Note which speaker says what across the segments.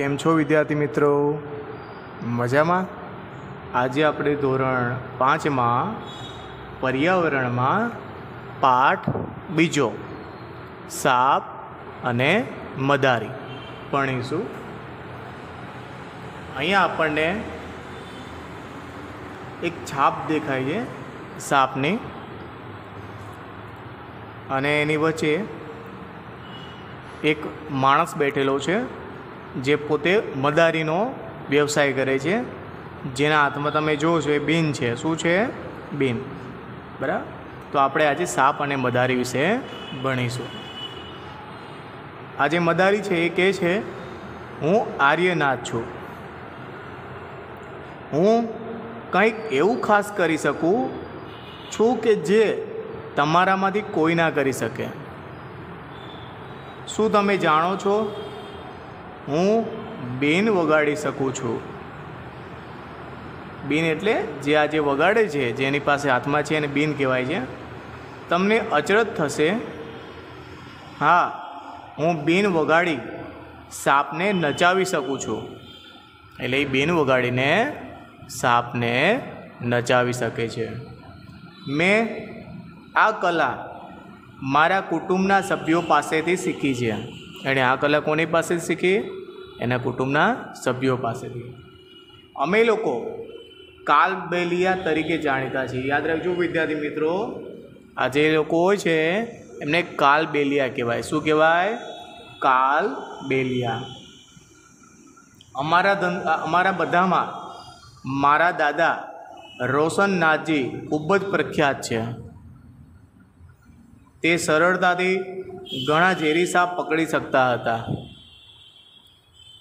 Speaker 1: કેમ છો વિદ્યાર્થી મિત્રો? મજામાં? આજે આપણે ધોરણ પાંચમાં પર્યાવરણમાં પાઠ બીજો, સાપ અને મદારી. ભણીશું. અહીંયા આપણને એક છાપ દેખાય છે, સાપની. અને એની વચ્ચે એક માણસ બેઠેલો છે. જે પોતે મદારીનો વ્યવસાય કરે છે, જેના હાથમાં તમે જોવો છો એ બીન છે. શું છે? બીન. બરાબર? તો આપણે આજે સાપ અને મદારી વિશે ભણીશું. આજે મદારી છે એ કહે છે, હું આર્યનાથ છું. હું કંઈક એવું ખાસ કરી શકું છું કે જે તમારામાંથી કોઈ ના કરી શકે. શું તમે જાણો છો હું બેન વગાડી શકું છું. બીન એટલે જે આ જે વગાડે છે જેની પાસે હાથમાં છે એને બીન કહેવાય છે. તમને અચરજ થશે, હા, હું બીન વગાડી સાપને નચાવી શકું છું. એટલે એ બીન વગાડીને સાપને નચાવી શકે છે. મેં આ કલા મારા કુટુંબના સભ્યો પાસેથી શીખી છે. એણે આ કલા કોની પાસેથી શીખી? એના કુટુંબના સભ્યો પાસેથી. અમે લોકો કાલબેલિયા તરીકે જાણીતા છીએ. યાદ રાખજો વિદ્યાર્થી મિત્રો, આ જે લોકો હોય છે, એમને કાલબેલિયા કહેવાય. શું કહેવાય? કાલબેલિયા. અમારા ધન અમારા બધામાં મારા દાદા રોશનનાથજી ખૂબ જ પ્રખ્યાત છે. તે સરળતાથી ઘણા ઝેરી સાપ પકડી શકતા હતા.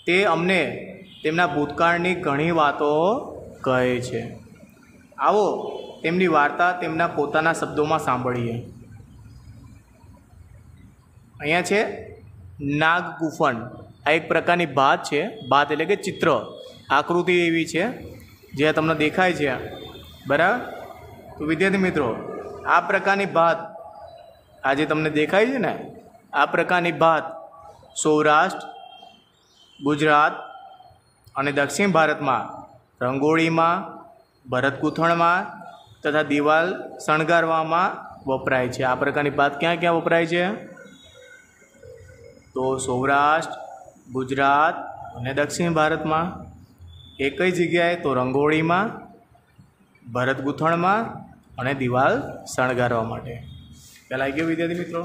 Speaker 1: તે અમને તેમના ભૂતકાળની ઘણી વાતો કહે છે. આવો તેમની વાર્તા તેમના પોતાના શબ્દોમાં સાંભળીએ. અહીંયા છે નાગ ગુફન આ એક પ્રકારની ભાત છે, ભાત એટલે કે ચિત્ર. આકૃતિ એવી છે, જે તમને દેખાય છે. બરાબર? તો વિદ્યાર્થી મિત્રો, આ પ્રકારની ભાત આ જે તમને દેખાય છે ને, આ પ્રકારની ભાત સૌરાષ્ટ્ર, ગુજરાત અને દક્ષિણ ભારતમાં રંગોળીમાં, ભરતગૂંથણમાં તથા દિવાલ શણગારવામાં વપરાય છે. આ પ્રકારની ભાત ક્યાં ક્યાં વપરાય છે? તો સૌરાષ્ટ્ર, ગુજરાત અને દક્ષિણ ભારતમાં એ કઈ જગ્યાએ તો રંગોળીમાં, ભરતગૂંથણમાં અને દિવાલ શણગારવા માટે. પહેલાં આવી ગયો વિદ્યાર્થી મિત્રો.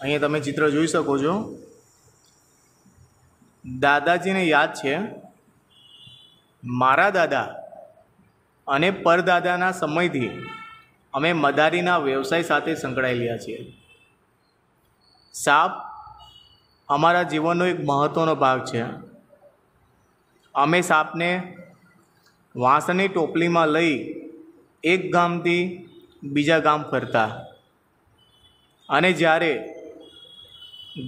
Speaker 1: અહીંયા તમે ચિત્ર જોઈ શકો છો. દાદાજીને યાદ છે, મારા દાદા અને પરદાદાના સમયથી અમે મદારીના વ્યવસાય સાથે સંકળાયેલા છીએ. સાપ અમારા જીવનનો એક મહત્ત્વનો ભાગ છે. અમે સાપને વાંસની ટોપલીમાં લઈ એક ગામથી બીજા ગામ ફરતા અને જ્યારે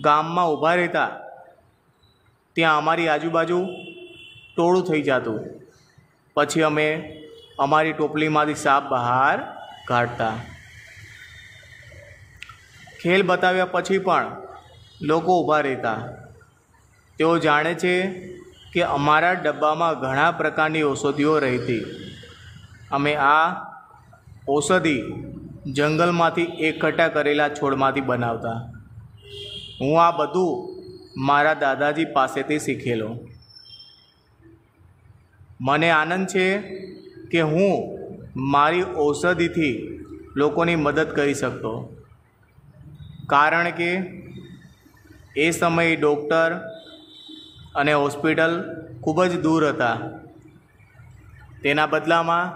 Speaker 1: ગામમાં ઊભા રહેતા ત્યાં અમારી આજુબાજુ ટોળું થઈ જતું. પછી અમે અમારી ટોપલીમાંથી સાપ બહાર કાઢતા. ખેલ બતાવ્યા પછી પણ લોકો ઊભા રહેતા. તેઓ જાણે છે કે અમારા ડબ્બામાં ઘણા પ્રકારની ઔષધિઓ રહેતી. અમે આ ઔષધિ જંગલમાંથી એકઠા કરેલા છોડમાંથી બનાવતા. હું આ બધું મારા દાદાજી પાસેથી શીખેલો. મને આનંદ છે કે હું મારી ઔષધિથી લોકોની મદદ કરી શકતો. કારણ કે એ સમયે ડૉક્ટર અને હોસ્પિટલ ખૂબ જ દૂર હતા. તેના બદલામાં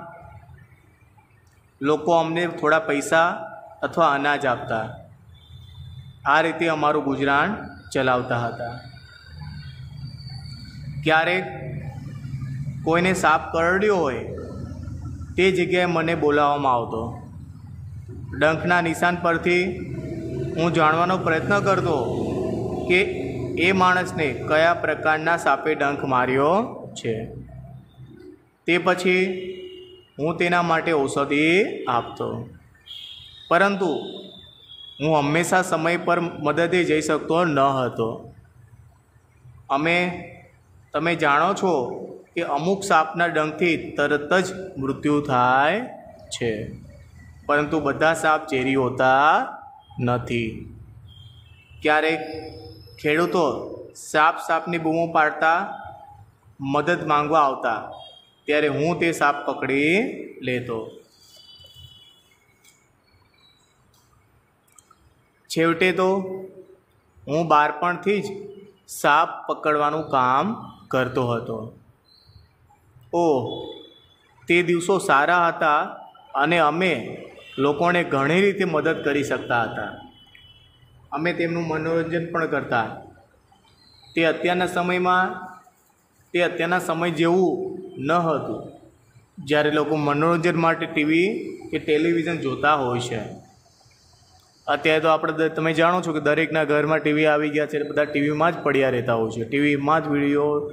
Speaker 1: લોકો અમને થોડા પૈસા અથવા અનાજ આપતા. આ રીતે અમારું ગુજરાન ચલાવતા હતા. ક્યારેક કોઈને સાપ કરડ્યો હોય, તે જગ્યાએ મને બોલાવવામાં આવતો. ડંખના નિશાન પરથી હું જાણવાનો પ્રયત્ન કરતો કે એ માણસને કયા પ્રકારના સાપે ડંખ માર્યો છે. તે પછી હું તેના માટે ઔષધિ આપતો. પરંતુ હું હંમેશા સમય પર મદદે જઈ શકતો ન હતો. અમે, તમે જાણો છો કે અમુક સાપના ડંખથી તરત જ મૃત્યુ થાય છે. પરંતુ બધા સાપ ઝેરી હોતા નથી. ક્યારેક ખેડૂતો સાપ સાપની બૂમો પાડતા મદદ માંગવા આવતા, ત્યારે હું તે સાપ પકડી લેતો. છેવટે તો હું બાળપણથી જ સાપ પકડવાનું કામ કરતો હતો. ઓહ, તે દિવસો સારા હતા અને અમે લોકોને ઘણી રીતે મદદ કરી શકતા હતા. અમે તેમનું મનોરંજન પણ કરતા. તે અત્યારના સમયમાં, તે અત્યારના સમય જેવું ન હતું, જ્યારે લોકો મનોરંજન માટે ટીવી કે ટેલિવિઝન જોતા હોય છે. અત્યારે તો આપણે તમે જાણો છો કે દરેકના ઘરમાં ટીવી આવી ગયા છે બધા ટીવીમાં જ પડ્યા રહેતા હોય છે. ટીવીમાં જ વીડિયો,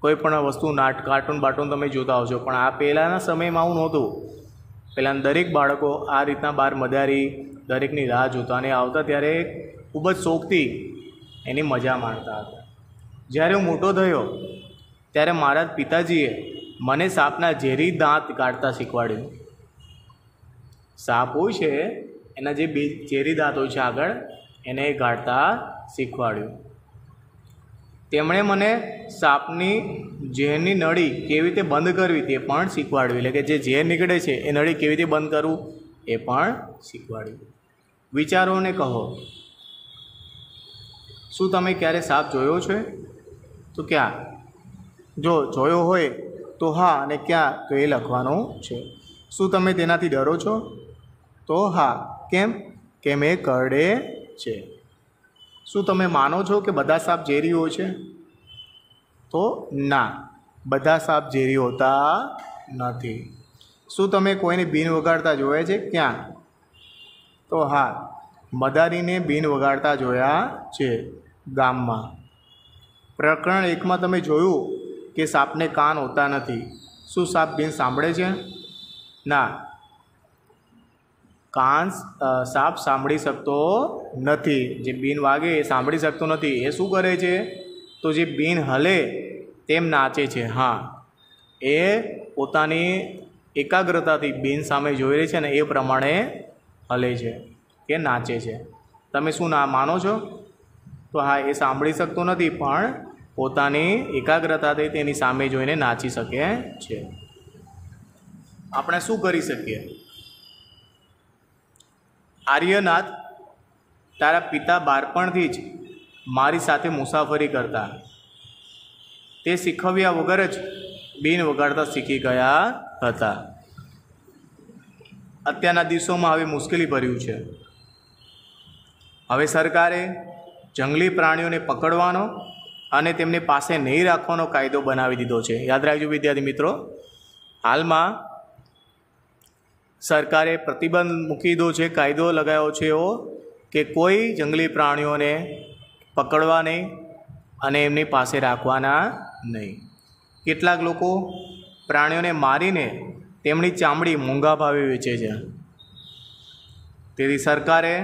Speaker 1: કોઈ પણ વસ્તુ, નાટ કાર્ટૂન બાર્ટૂન તમે જોતા હો છો પણ આ પહેલાંના સમયમાં આવું નહોતું. પહેલાં દરેક બાળકો આ રીતના બહાર મદારી દરેકની રાહ જોતા અને આવતા ત્યારે ખૂબ જ શોખથી એની મજા માણતા હતા. જ્યારે હું મોટો થયો, ત્યારે મારા પિતાજીએ મને સાપના ઝેરી દાંત કાઢતા શીખવાડ્યું. સાપ હોય છે, એના જે બે ઝેરી દાંત હોય છે આગળ, એને કાઢતા શીખવાડ્યું. તેમણે મને સાપની ઝેરની નળી કેવી રીતે બંધ કરવી તે પણ શીખવાડ્યું. એટલે કે જે ઝેર નીકળે છે, એ નળી કેવી રીતે બંધ કરવું એ પણ શીખવાડ્યું. વિચારોને કહો. શું તમે ક્યારે સાપ જોયો છે? તો ક્યાં? જો જોયો હોય, તો હા અને ક્યાં તો એ લખવાનું છે. શું તમે તેનાથી ડરો છો? તો હા, કેમ? કેમ એ કરડે છે. શું તમે માનો છો કે બધા સાપ ઝેરી હોય છે? તો ના, બધા સાપ ઝેરી હોતા નથી. શું તમે કોઈને બીન વગાડતા જોયા છે? ક્યાં? તો હા, મદારીને બીન વગાડતા જોયા છે ગામમાં. પ્રકરણ એકમાં તમે જોયું કે સાપને કાન હોતા નથી. શું સાપ બિન સાંભળે છે? ના કાન સાપ સાંભળી શકતો નથી. જે બીન વાગે એ સાંભળી શકતો નથી. એ શું કરે છે? તો જે બીન હલે તેમ નાચે છે. હા. એ પોતાની એકાગ્રતાથી બીન સામે જોઈ રહી છે ને એ પ્રમાણે હલે છે કે નાચે છે. તમે શું ના માનો છો? તો હા, એ સાંભળી શકતો નથી પણ પોતાની એકાગ્રતાથી તેની સામે જોઈને નાચી શકે છે. આપણે શું કરી શકીએ? આર્યનાથ તારા પિતા બાળપણથી જ મારી સાથે મુસાફરી કરતા. તે શીખવ્યા વગર જ બીન વગાડતા શીખી ગયા હતા. અત્યારના દિવસોમાં હવે મુશ્કેલી ભર્યું છે. હવે સરકારે જંગલી પ્રાણીઓને પકડવાનો અને તેમને પાસે નહીં રાખવાનો કાયદો બનાવી દીધો છે. યાદ રાખજો વિદ્યાર્થી મિત્રો, હાલમાં સરકારે પ્રતિબંધ મૂકી દીધો છે, કાયદો લગાવ્યો છે એવો કે કોઈ જંગલી પ્રાણીઓને પકડવા નહીં અને એમની પાસે રાખવાના નહીં. કેટલાક લોકો પ્રાણીઓને મારીને તેમની ચામડી મોંઘા ભાવે વેચે છે. તેથી સરકારે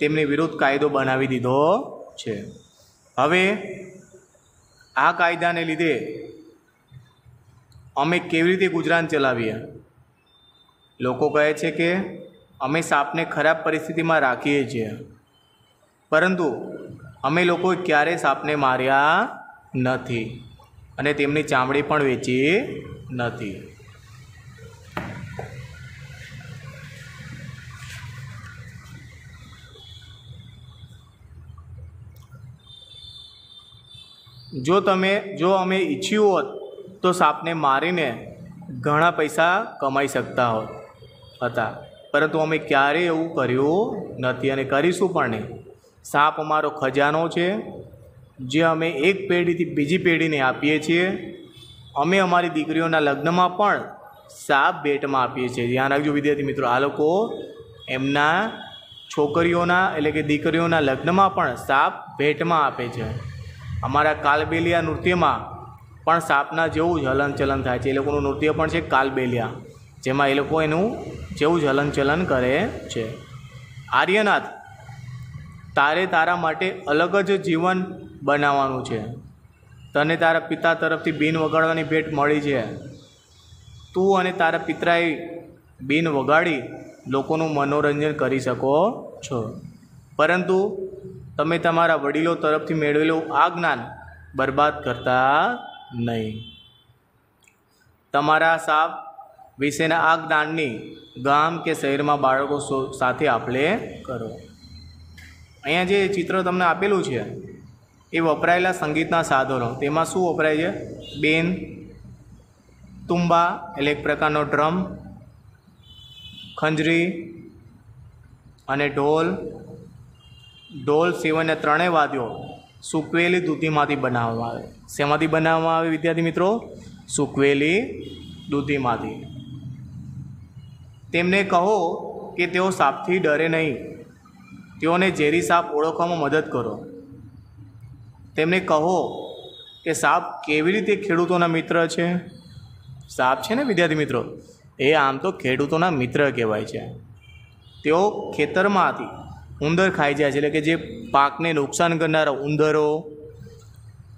Speaker 1: તેમની વિરુદ્ધ કાયદો બનાવી દીધો છે. હવે આ કાયદાને લીધે અમે કેવી રીતે ગુજરાન ચલાવીએ? લોકો કહે છે કે અમે સાપને ખરાબ પરિસ્થિતિમાં રાખીએ છીએ. પરંતુ અમે લોકો ક્યારેય સાપને માર્યા નથી અને તેમની ચામડી પણ વેચી નથી. જો તમે, જો અમે ઈચ્છ્યું હોત તો સાપને મારીને ઘણા પૈસા કમાઈ શકતા હોત. હતા. પરંતુ અમે ક્યારેય એવું કર્યું નથી અને કરીશું પણ નહીં. સાપ અમારો ખજાનો છે, જે અમે એક પેઢીથી બીજી પેઢીને આપીએ છીએ. અમે અમારી દીકરીઓના લગ્નમાં પણ સાપ ભેટમાં આપીએ છીએ. ધ્યાન રાખજો વિદ્યાર્થી મિત્રો, આ લોકો એમના છોકરીઓના એટલે કે દીકરીઓના લગ્નમાં પણ સાપ ભેટમાં આપે છે. અમારા કાલબેલિયા નૃત્યમાં પણ સાપના જેવું જ હલનચલન થાય છે. એ લોકોનું નૃત્ય પણ છે કાલબેલિયા. જેમાં એ લોકો એનું જેવું હલનચલન કરે છે. આર્યનાથ તારે તારા માટે અલગ જ જીવન બનાવવાનું છે. તને તારા પિતા તરફથી બીન વગાડવાની ભેટ મળી છે. તું અને તારા પિતરાએ બીન વગાડી લોકોનું મનોરંજન કરી શકો છો. પરંતુ તમે તમારા વડીલો તરફથી મેળવેલું આ જ્ઞાન બરબાદ કરતા નહીં. તમારા સાપ વિશેના આ જ્ઞાનની ગામ કે શહેરમાં બાળકો સાથે આપણે કરો. અહીંયા જે ચિત્ર તમને આપેલું છે, એ વપરાયેલા સંગીતના સાધનો. તેમાં શું વપરાય છે? બેન, તુંબા, એટલે એક પ્રકારનો ડ્રમ, ખંજરી અને ઢોલ. ઢોલ સિવાયના ત્રણેય વાદ્યો સૂકવેલી દૂધીમાંથી બનાવવામાં આવે. શેમાંથી બનાવવામાં આવે વિદ્યાર્થી મિત્રો? સૂકવેલી દૂધીમાંથી. તેમને કહો કે તેઓ સાપથી ડરે નહીં. તેઓને ઝેરી સાપ ઓળખવામાં મદદ કરો. તેમને કહો કે સાપ કેવી રીતે ખેડૂતોના મિત્ર છે? સાપ છે ને વિદ્યાર્થી મિત્રો? એ આમ તો ખેડૂતોના મિત્ર કહેવાય છે. તેઓ ખેતરમાંથી ઉંદર ખાઈ જાય છે. એટલે કે જે પાકને નુકસાન કરનારા ઉંદરો,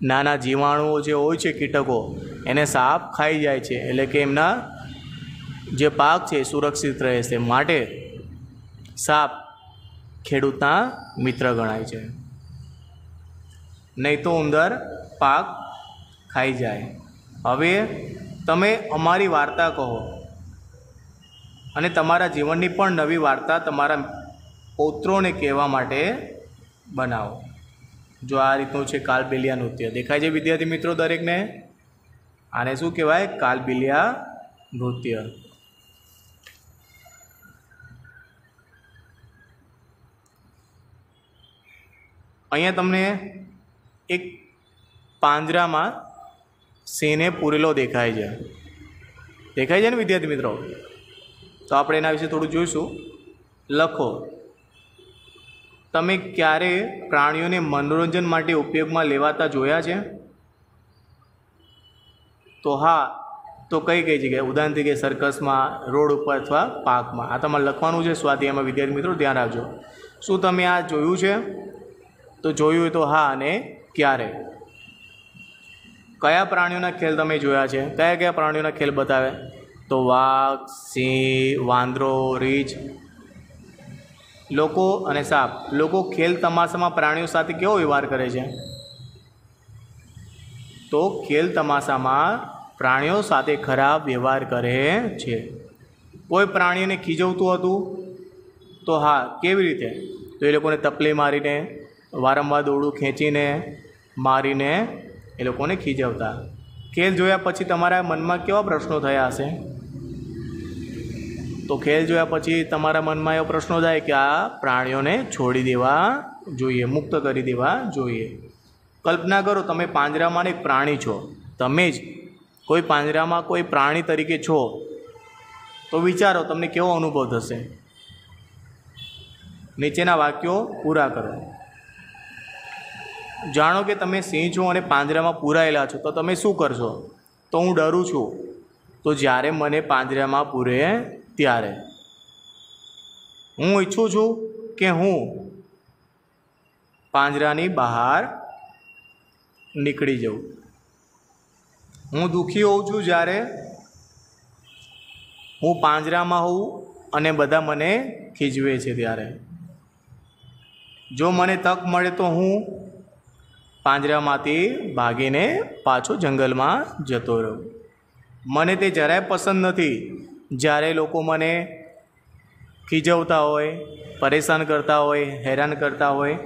Speaker 1: નાના જીવાણુઓ જે હોય છે, કીટકો, એને સાપ ખાઈ જાય છે. એટલે કે એમના જે પાક છે એ સુરક્ષિત રહે છે માટે સાપ ખેડૂતના મિત્ર ગણાય છે. નહીં તો ઉંદર પાક ખાઈ જાય. હવે તમે અમારી વાર્તા કહો અને તમારા જીવનની પણ નવી વાર્તા તમારા પૌત્રોને કહેવા માટે બનાવો. જો આ રીતનું છે કાલબેલિયા નૃત્ય. દેખાય છે વિદ્યાર્થી મિત્રો દરેકને? આને શું કહેવાય? કાલબેલિયા નૃત્ય. અહીંયા તમને એક પાંજરામાં સિંહને પૂરેલો દેખાય છે. દેખાય છે ને વિદ્યાર્થી મિત્રો? તો આપણે એના વિશે થોડું જોઈશું. લખો. તમે ક્યારે પ્રાણીઓને મનોરંજન માટે ઉપયોગમાં લેવાતા જોયા છે? તો હા, તો કઈ કઈ જગ્યાએ? ઉદાહરણ તરીકે સર્કસમાં રોડ ઉપર અથવા પાર્કમાં આ તમારે લખવાનું છે, સ્વાધ્યાયમાં વિદ્યાર્થી મિત્રો ધ્યાન રાખજો. શું તમે આ જોયું છે? તો જોયું હોય તો હા અને ક્યારે? કયા પ્રાણીઓના ખેલ તમે જોયા છે? કયા કયા પ્રાણીઓના ખેલ બતાવે? તો વાઘ, સિંહ, વાંદરો, રીંછ. લોકો અને સાપ. લોકો ખેલ તમાશામાં પ્રાણીઓ સાથે કેવો વ્યવહાર કરે છે? તો ખેલ તમાશામાં પ્રાણીઓ સાથે ખરાબ વ્યવહાર કરે છે. કોઈ પ્રાણીને ખીજવતું હતું? તો હા, કેવી રીતે? તો એ લોકોને તપલી મારીને વારંવાર દોરડું ખેંચીને, મારીને એ લોકોને ખીજવતા. ખેલ જોયા પછી તમારા મનમાં કેવા પ્રશ્નો થયા હશે? તો ખેલ જોયા પછી તમારા મનમાં એવો પ્રશ્નો થાય કે આ પ્રાણીઓને છોડી દેવા જોઈએ, મુક્ત કરી દેવા જોઈએ. કલ્પના કરો, તમે પાંજરામાં એક પ્રાણી છો. તમે જ કોઈ પાંજરામાં કોઈ પ્રાણી તરીકે છો. તો વિચારો, તમને કેવો અનુભવ થશે? નીચેના વાક્યો પૂરા કરો. જાણો કે તમે સિંહ છો અને પાંજરામાં પૂરાયેલા છો, તો તમે શું કરશો? તો હું ડરું છું. તો જ્યારે મને પાંજરામાં પૂરે ત્યારે. હું ઈચ્છું છું કે હું પાંજરાની બહાર નીકળી જાઉં. હું દુઃખી હોઉં છું જ્યારે હું પાંજરામાં હોઉં અને બધા મને ખીજવે છે ત્યારે. જો મને તક મળે તો હું પાંજરામાંથી ભાગીને પાછો જંગલમાં જતો રહ્યો. મને તે જરાય પસંદ નથી. જ્યારે લોકો મને ખીજવતા હોય, પરેશાન કરતા હોય, હેરાન કરતા હોય.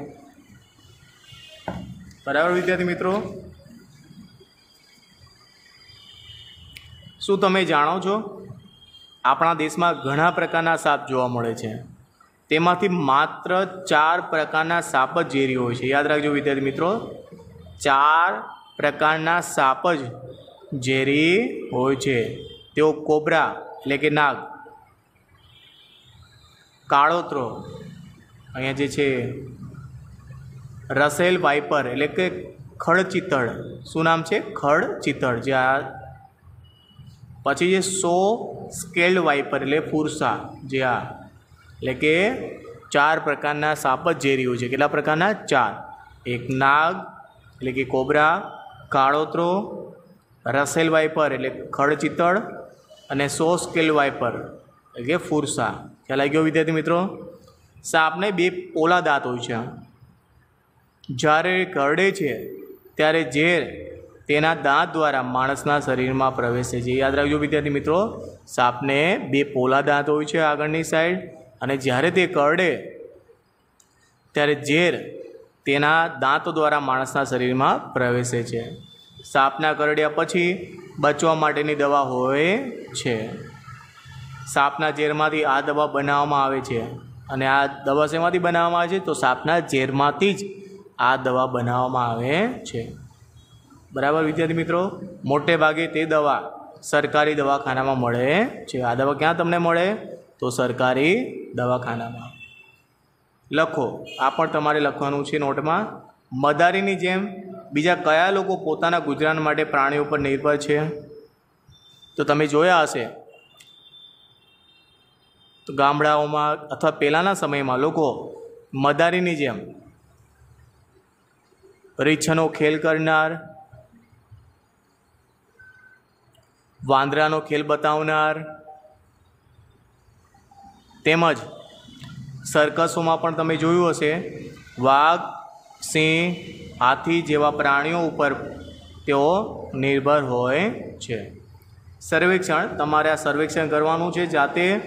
Speaker 1: બરાબર વિદ્યાર્થી મિત્રો? શું તમે જાણો છો? આપણા દેશમાં ઘણા પ્રકારના સાપ જોવા મળે છે. તેમાંથી માત્ર ચાર પ્રકારના સાપ જ ઝેરી હોય છે. યાદ રાખજો વિદ્યાર્થી મિત્રો, ચાર પ્રકારના સાપ જ ઝેરી હોય છે. તેઓ કોબરા, એટલે કે નાગ, કાળોતરો, અહીંયા જે છે, રસેલ વાઇપર, એટલે કે ખડચિતળ શું નામ છે? ખડચિતળ જે આ પછી જે સો સ્કેલ્ડ વાઇપર, એટલે ફુરસા, જે આ એટલે કે ચાર પ્રકારના સાપ જ ઝેરી હોય છે. કેટલા પ્રકારના? ચાર. એક નાગ, એટલે કે કોબરા, કાળોતરો, રસેલ વાઇપર, એટલે ખડચિતળ અને સો સ્કેલ વાઇપર, એટલે કે ફુરસા. ખ્યાલ આવી ગયો વિદ્યાર્થી મિત્રો? સાપને બે પોલા દાંત હોય છે. જ્યારે કરડે છે, ત્યારે ઝેર તેના દાંત દ્વારા માણસના શરીરમાં પ્રવેશે છે. યાદ રાખજો વિદ્યાર્થી મિત્રો, સાપને બે પોલા દાંત હોય છે આગળની સાઈડ. અને જ્યારે તે કરડે, ત્યારે ઝેર તેના દાંત દ્વારા માણસના શરીરમાં પ્રવેશે છે. સાપના કરડ્યા પછી બચવા માટેની દવા હોય છે. સાપના ઝેરમાંથી આ દવા બનાવવામાં આવે છે. અને આ દવા શેમાંથી બનાવવામાં આવે છે? તો સાપના ઝેરમાંથી જ આ દવા બનાવવામાં આવે છે. બરાબર, વિદ્યાર્થી મિત્રો? મોટે ભાગે તે દવા સરકારી દવાખાનામાં મળે છે. આ દવા ક્યાં તમને મળે? તો સરકારી દવાખાનામાં. લખો, આ પણ તમારે લખવાનું છે નોટમાં. મદારીની જેમ બીજા કયા લોકો પોતાના ગુજરાન માટે પ્રાણીઓ પર નિર્ભર છે? તો તમે જોયા હશે. તો ગામડાઓમાં અથવા પહેલાંના સમયમાં લોકો મદારીની જેમ રીછનો ખેલ કરનાર, વાંદરાનો ખેલ બતાવનાર તેમજ સર્કસોમાં પણ તમે જોયું હશે, વાઘ, સિંહ, હાથી જેવા પ્રાણીઓ ઉપર તેઓ નિર્ભર હોય છે. સર્વેક્ષણ તમારે આ સર્વેક્ષણ કરવાનું છે જાતે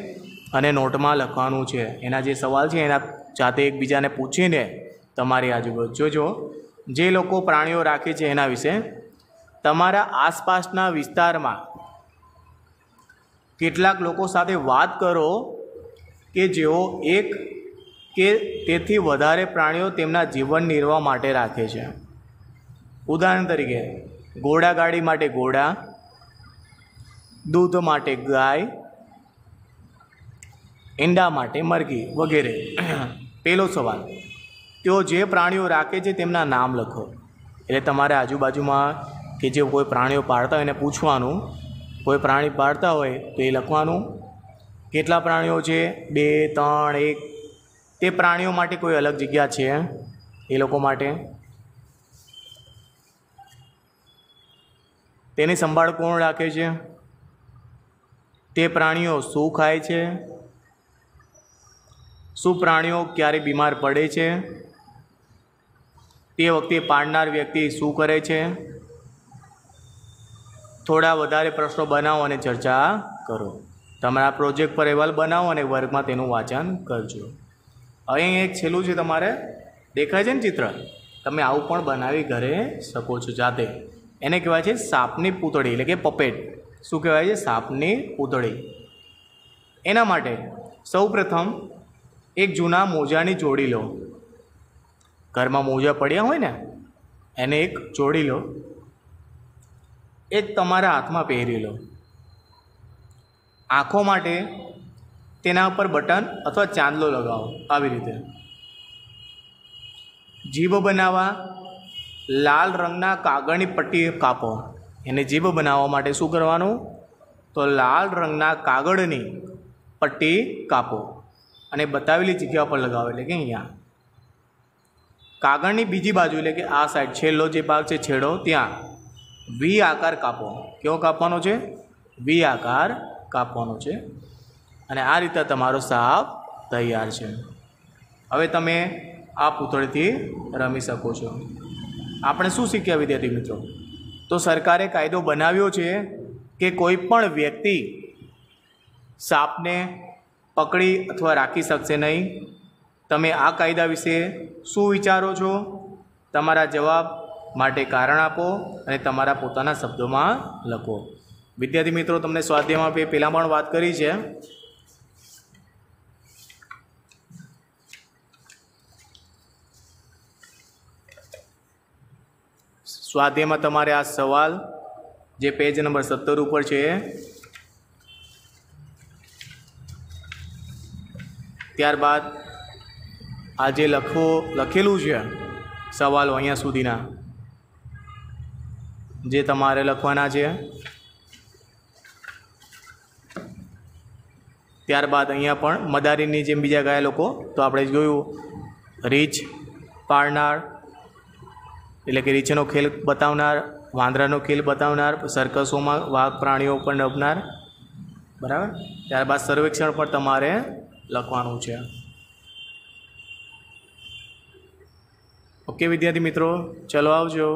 Speaker 1: અને નોટમાં લખવાનું છે. એના જે સવાલ છે એના જાતે એકબીજાને પૂછીને તમારી આજુબાજુ જોજો. જે લોકો પ્રાણીઓ રાખે છે એના વિશે તમારા આસપાસના વિસ્તારમાં કેટલાક લોકો સાથે વાત કરો કે જેઓ એક કે તેથી વધારે પ્રાણીઓ તેમના જીવન નિર્વાહ માટે રાખે છે. ઉદાહરણ તરીકે ઘોડાગાડી માટે ઘોડા, દૂધ માટે ગાય, ઈંડા માટે મરઘી વગેરે. પહેલો સવાલ, તેઓ જે પ્રાણીઓ રાખે છે તેમના નામ લખો. એટલે તમારે આજુબાજુમાં કે જે કોઈ પ્રાણીઓ પાળતા હોય એને પૂછવાનું, કોઈ પ્રાણી પાળતા હોય તો એ લખવાનું. કેટલા પ્રાણીઓ છે? બે, ત્રણ, એક. તે પ્રાણીઓ માટે કોઈ અલગ જગ્યા છે એ લોકો માટે. તેની સંભાળ કોણ રાખે છે? તે પ્રાણીઓ શું ખાય છે? શું પ્રાણીઓ ક્યારે બીમાર પડે છે? તે વખતે પાડનાર વ્યક્તિ શું કરે છે? થોડા વધારે પ્રશ્નો બનાવો અને ચર્ચા કરો. તમારા પ્રોજેક્ટ પર અહેવાલ બનાવો અને વર્ગમાં તેનું વાંચન કરજો. અહીં એક છેલ્લું છે તમારે. દેખાય છે ને ચિત્ર? તમે આવું પણ બનાવી ઘરે શકો છો જાતે. એને કહેવાય છે સાપની પૂતળી, એટલે કે પપેટ. શું કહેવાય છે? સાપની પૂતળી. એના માટે સૌપ્રથમ એક જૂના મોજાની જોડી લો. ઘરમાં મોજા પડ્યા હોય ને, એને એક જોડી લો. એ તમારા હાથમાં પહેરી લો. આંખો માટે તેના ઉપર બટન અથવા ચાંદલો લગાવો આવી રીતે. જીભ બનાવવા લાલ રંગના કાગળની પટ્ટી કાપો. એને જીભ બનાવવા માટે શું કરવાનું? તો લાલ રંગના કાગળની પટ્ટી કાપો. અને બતાવેલી જગ્યા પર લગાવો એટલે કે અહીંયા. કાગળની બીજી બાજુ એટલે કે આ સાઈડ છેલ્લો જે ભાગ છે છેડો, ત્યાં. વી આકાર કાપો. કેવો કાપવાનો છે? વી આકાર કાપવાનો છે. અને આ રીતે તમારો સાપ તૈયાર છે. હવે તમે આ પૂતળીથી રમી શકો છો. આપણે શું શીખ્યા વિદ્યાર્થી મિત્રો? તો સરકારે કાયદો બનાવ્યો છે કે કોઈ પણ વ્યક્તિ સાપને પકડી અથવા રાખી શકશે નહીં. તમે આ કાયદા વિશે શું વિચારો છો? તમારા જવાબ માટે કારણ આપો અને તમારા પોતાના શબ્દોમાં લખો. વિદ્યાર્થી મિત્રો, તમને સ્વાધ્યાયમાં પહેલાં પણ વાત કરી છે. સ્વાધ્યાયમાં તમારે આ સવાલ, જે પેજ નંબર સત્તર ઉપર છે, ત્યારબાદ આ જે લખો, લખેલું છે, સવાલો અહીંયા સુધીના, જે તમારે લખવાના છે. ત્યારબાદ અહીંયા પણ મદારીની જેમ બીજા ગયા લોકો, તો આપણે જોયું રીંછ પાળનાર, એટલે કે રીંછનો ખેલ બતાવનાર, વાંદરાનો ખેલ બતાવનાર, સર્કસોમાં વાઘ પ્રાણીઓ પણ નભનાર બરાબર? ત્યારબાદ સર્વેક્ષણ પણ તમારે લખવાનું છે. ઓકે વિદ્યાર્થી મિત્રો, ચલો આવજો.